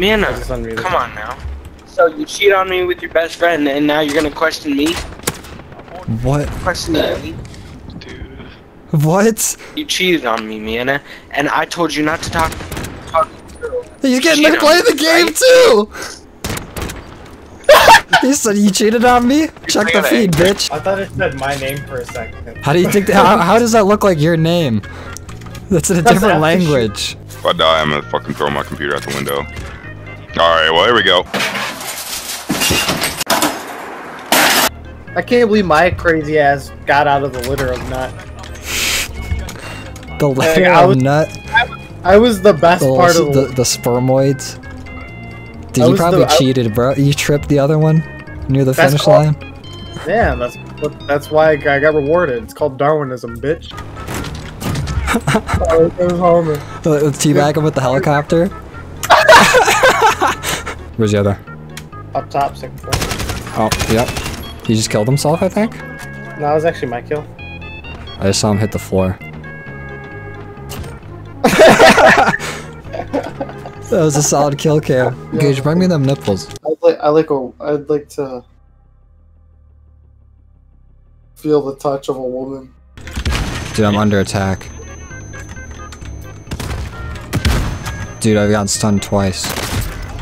Mana, I just unmuted. come on now. So you cheat on me with your best friend, and now you're gonna question me? What? Question me? Dude. What? You cheated on me, Mana, and I told you not to talk. talk to girls. He's getting Cheat to play the game right? too! he said you cheated on me? Check the playing feed, bitch. I thought it said my name for a second. How do you think, how, how does that look like your name? That's in a That's different language. If I die, I'm gonna fucking throw my computer out the window. Alright, well, here we go. I can't believe my crazy ass got out of the litter of nut. The layer I of was- nut, I was the best the, part of the, the. the spermoids. Dude, you probably the- I- cheated, bro. You tripped the other one near the finish called- line. Yeah, that's. That's why I got rewarded. It's called Darwinism, bitch. oh, it was Homer. Uh, Teabag him with the helicopter. Where's the other? Up top, second floor. Oh, yep. He just killed himself, I think. No, that was actually my kill. I just saw him hit the floor. that was a solid kill cam. Gage, bring me them nipples. I'd like. I like a. I'd like to feel the touch of a woman. Dude, I'm under attack. Dude, I've gotten stunned twice.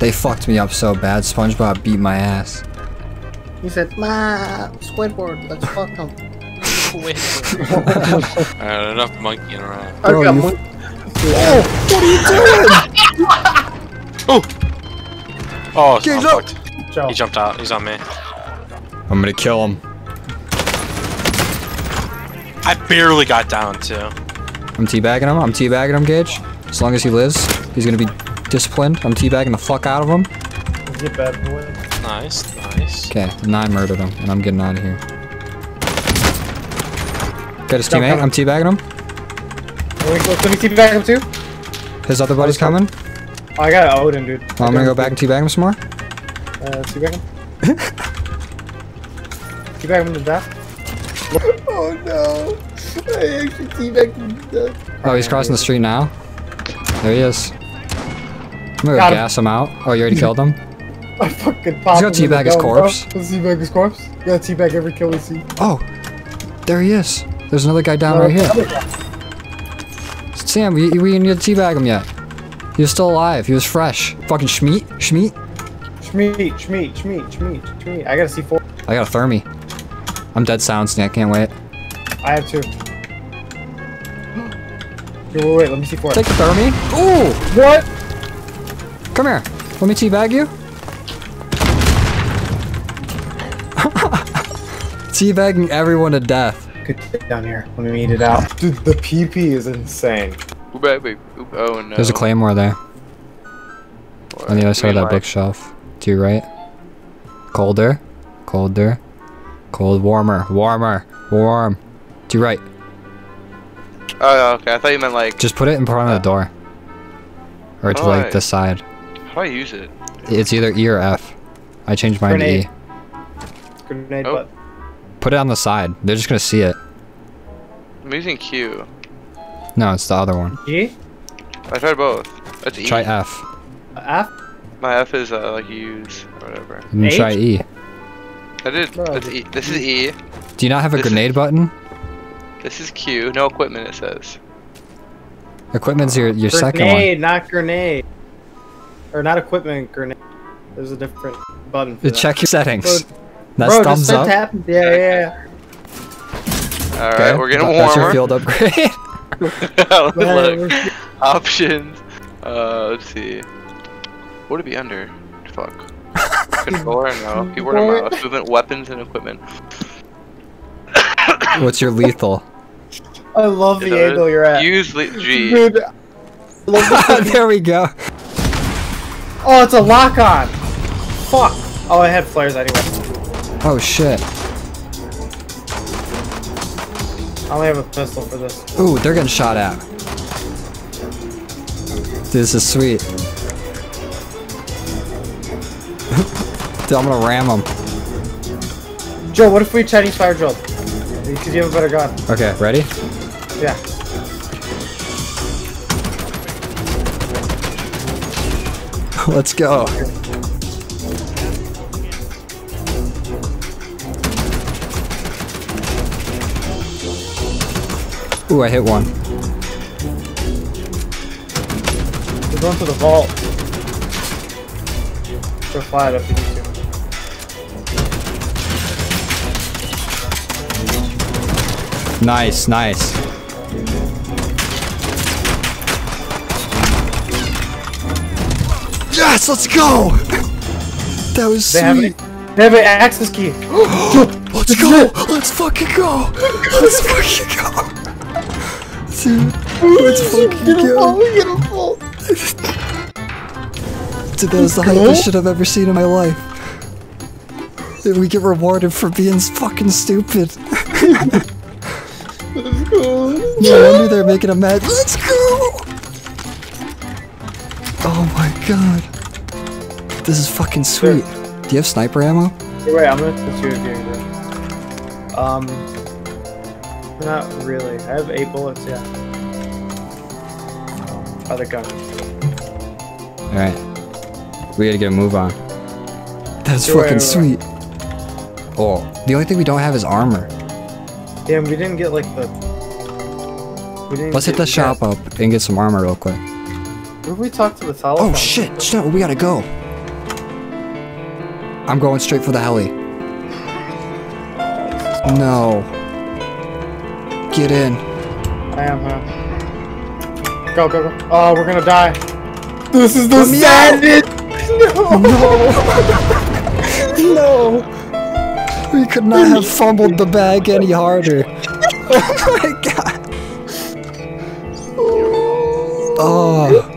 They fucked me up so bad. SpongeBob beat my ass. He said, "Ma, Squidward, let's fuck him." Alright, enough monkeying around. I Bro, got you- mon- Oh, it's Gaze not up. fucked. Joe. He jumped out. He's on me. I'm gonna kill him. I barely got down too. I'm teabagging him. I'm teabagging him, Gage. As long as he lives, he's gonna be disciplined. I'm teabagging the fuck out of him. You bad boy. Nice, nice. Okay, nine murdered him, and I'm getting out of here. Got his Jump teammate. coming. I'm teabagging him. Let me, let me back him too. His other buddy's coming. Oh, I got Odin, dude. Well, I'm gonna go back and teabag him some more. Uh, teabag him. teabag him to death. oh no! I actually teabagged him to death. Oh, he's crossing the street now. There he is. I'm gonna go Got him. gas him out. Oh, you already killed him? I fucking popped Let's him go teabag his corpse. Bro. Let's teabag his corpse. You gotta teabag every kill we see. Oh, there he is. There's another guy down right here. Sam, we, we didn't teabag him yet. He was still alive. He was fresh. Fucking Schmeat. Schmeat. Schmeat, Schmeat, Schmeat, Schmeat, Schmeat. I gotta see four. I got a thermi. I'm dead sound, Snake. I can't wait. I have two. Wait, wait, wait, let me see four. Take the thermi. Ooh! What? Come here. Let me teabag you. Teabagging everyone to death. Good down here. Let me eat it out. Dude, the PP is insane. Oop, wait, wait, oh no. There's a claymore there. On the other side of that Green light. bookshelf. To your right. Colder. Colder. Cold. Warmer. Warmer. Warm. To your right. Oh, okay. I thought you meant like. Just put it in front of the door. Or to like Alright. this side. How do I use it? It's either E or F. I changed mine Grenade. to E. Grenade Oh. butt. Put it on the side. They're just gonna see it. I'm using Q. No, it's the other one. G? I tried both. That's E. Try F. F? My F is uh, like use or whatever. And then try H? E. I did. Bro, E. This is E. Do you not have a This is- grenade button? This is Q. No equipment. It says. Equipment's your, your second one. grenade, not grenade. Or not equipment, grenade. There's a different button for that. Check your settings. Bro, That's Bro, thumbs just up. tap. Yeah, yeah, yeah. All right, Okay, we're getting that- warmer. That's your field upgrade. Look, options. Uh, let's see. What would it be under? Fuck. Controller? No. Keyboard and Keyboard. mouse. Movement, weapons, and equipment. What's your lethal? I love the Is angle you're at. Use le- G. Dude, I love the- there we go. Oh, it's a lock on. Fuck. Oh, I had flares anyway. Oh shit. I only have a pistol for this. Ooh, they're getting shot at. This is sweet. Dude, I'm gonna ram them. Joe, what if we Chinese fire drill? Because you have a better gun. Okay, ready? Yeah. Let's go. Ooh, I hit one. We're going to the vault. Go fly it if you need to. Nice, nice. Yes, let's go! That was They have, sweet. a, they have an access key. Let's go! Let's fucking go! Let's fucking go! Dude, let's fucking go! Beautiful. Dude, that was the hypest shit I've ever seen in my life. And we get rewarded for being fucking stupid. No wonder they're making a mad. Let's go! Oh my god. This is fucking sweet. Do you have sniper ammo? Wait, I'm gonna touch you you're. Um, not really. I have eight bullets. Yeah. Other gun. Alright. We gotta get a move on. That's fucking sweet. Oh, the only thing we don't have is armor. Damn, we didn't get like the. Let's hit the shop up and get some armor real quick. Where we talk to the telephone? Oh shit, shit, we gotta go. I'm going straight for the heli. No. Get in. I am, huh? Go, go, go. Oh, we're gonna die. This is the Let me out. saddest. No. No. We could not have fumbled the bag any harder. oh my god. Oh.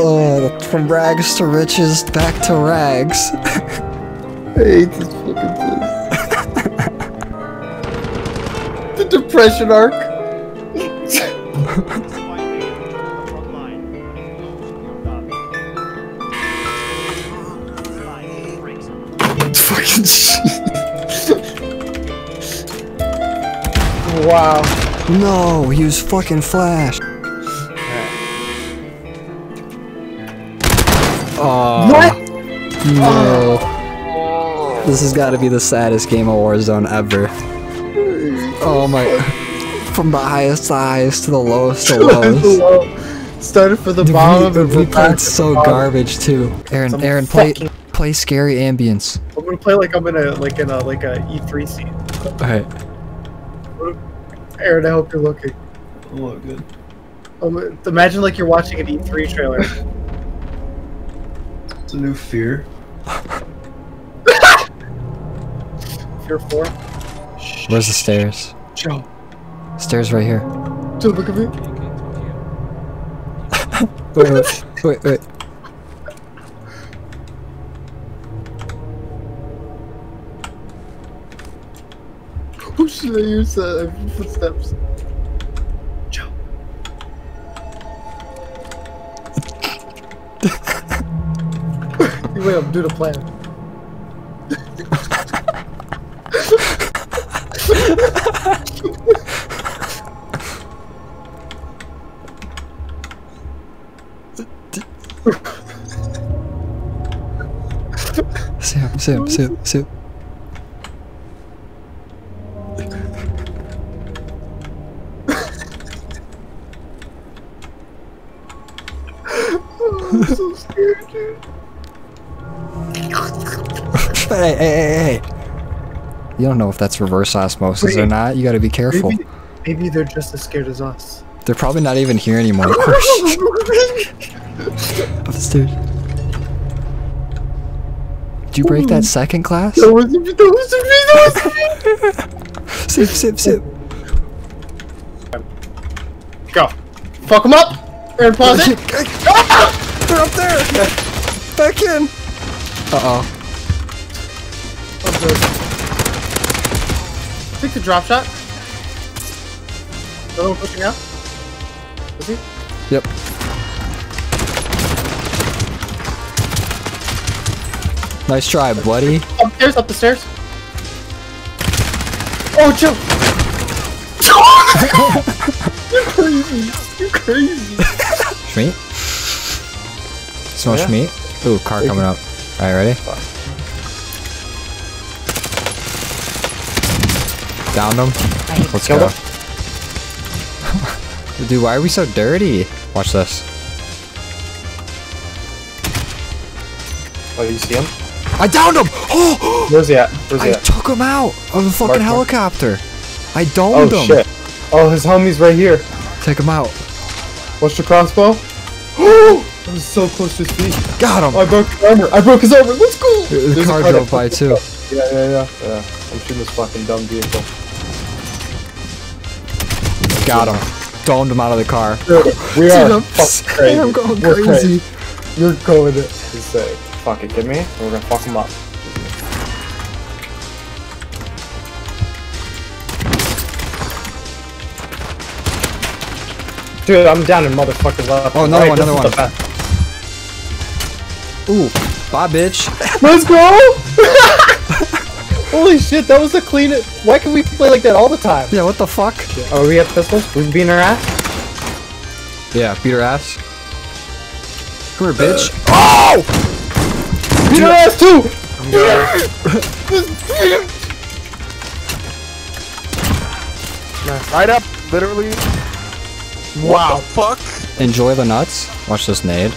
Oh, from rags to riches, back to rags. I hate this fucking place. the depression arc. Fucking shit. Wow. No, he was fucking flash. Oh. What? No. This has got to be the saddest game of Warzone ever. Oh my. From the highest to highest to the lowest to lowest. Started for the Dude, bottom we, and we played so the garbage too. Aaron, Some Aaron, play play scary ambience. I'm gonna play like I'm in a like in a like a E3 scene. Alright. Aaron, I hope you're looking. Look good. Um, imagine like you're watching an E3 trailer. It's a new fear. Fear four. Where's the stairs? Joe. Stairs right here. Joe, look at me. Wait, wait, wait, wait. Oh shit! I hear uh, footsteps. Wait, I'm doing a plan. Sam, Sam, Sam, Sam. Hey, hey, hey, hey. You don't know if that's reverse osmosis or not. You gotta be careful. Maybe, maybe they're just as scared as us. They're probably not even here anymore. Up the stairs. Did you break that second class? That wasn't me. That wasn't me. That wasn't me. Sip, sip, sip. Go. Fuck them up. Aaron, pause it. They're up there. Back in. Uh oh. Oh, good. Take the drop shot. The other one pushing out. Is he? Yep. Nice try, buddy. Upstairs, up the stairs. Oh, Joe! You're crazy. You're crazy. Schmeat. Smell Yeah. Schmeat. Ooh, car coming up. Alright, ready? Downed him. Let's Killed go. Dude, why are we so dirty? Watch this. Oh, you see him? I downed him! Oh! Where's he at? Where's he I at? took him out of the fucking Mark, mark. helicopter. I Oh domed him. shit. Oh, his homie's right here. Take him out. What's the crossbow? Oh, I was so close to his feet. Got him. Oh, I broke his armor. I broke his armor. Let's go. The There's a car that drove by too. Yeah, yeah, yeah. Yeah. I'm shooting this fucking dumb vehicle. Got him. Domed him out of the car. Dude, we are Dude, I'm, fucking crazy. I'm going We're crazy. You're going to insane. Fuck it, give me. We're gonna fuck him up. Dude, I'm down in motherfucking left. Oh, another right, one, another one. Ooh, bye, bitch. Let's go! Holy shit, that was a clean. Why can we play like that all the time? Yeah, what the fuck? Are we at pistols? We beating her ass? Yeah, beat her ass. Come here, bitch. Uh, oh! Beat our ass too! Right up, literally. Wow. Fuck. Enjoy the nuts. Watch this nade.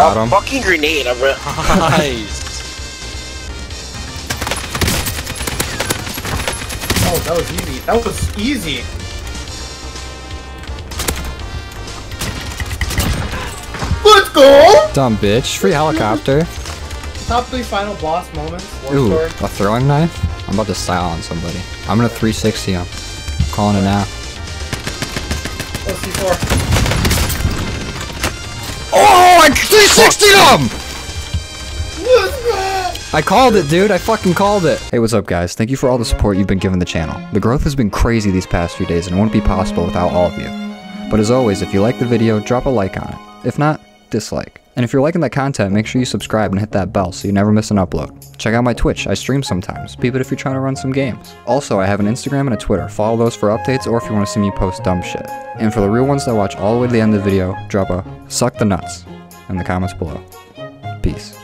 Got him. Fucking grenade, I'm re- Nice. Oh, that was easy. That was easy. Let's go! Dumb bitch. Free helicopter. Top three final boss moments. War Ooh, story. a throwing knife? I'm about to style on somebody. I'm gonna 360 him. Calling it now. Oh, C4. Oh, I 360 him! I called it, dude. I fucking called it. Hey, what's up, guys? Thank you for all the support you've been giving the channel. The growth has been crazy these past few days and it wouldn't be possible without all of you. But as always, if you like the video, drop a like on it. If not, dislike. And if you're liking that content, make sure you subscribe and hit that bell so you never miss an upload. Check out my Twitch, I stream sometimes. Peep it if you're trying to run some games. Also, I have an Instagram and a Twitter. Follow those for updates or if you want to see me post dumb shit. And for the real ones that watch all the way to the end of the video, drop a suck the nuts in the comments below. Peace.